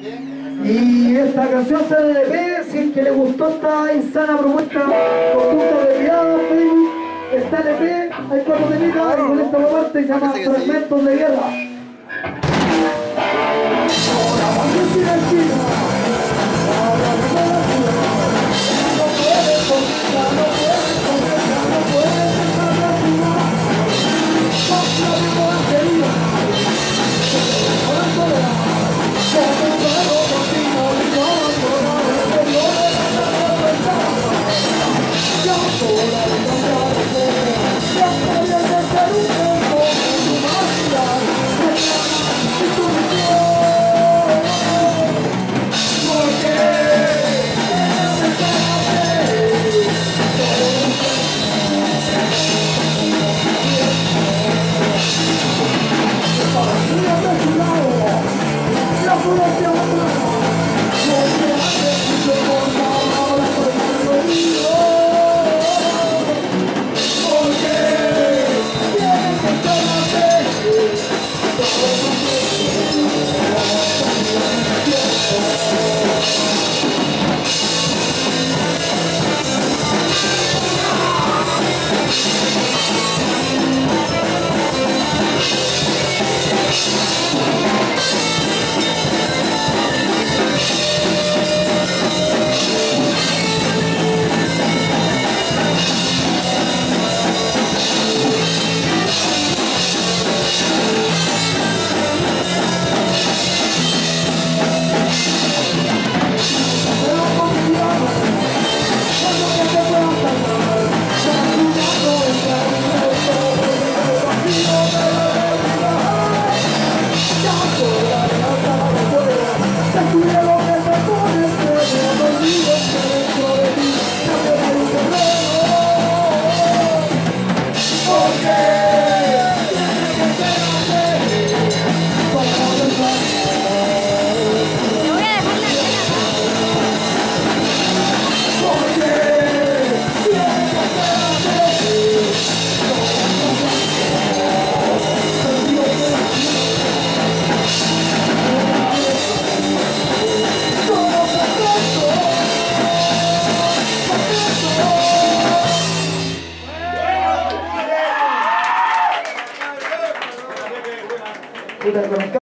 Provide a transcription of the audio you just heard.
Y esta canción se debe, si es que le gustó esta insana propuesta conjunta de viadas, Facebook, está el EP, hay cuatro temitas, y con esta parte se llama Fragmentos de Guerra. El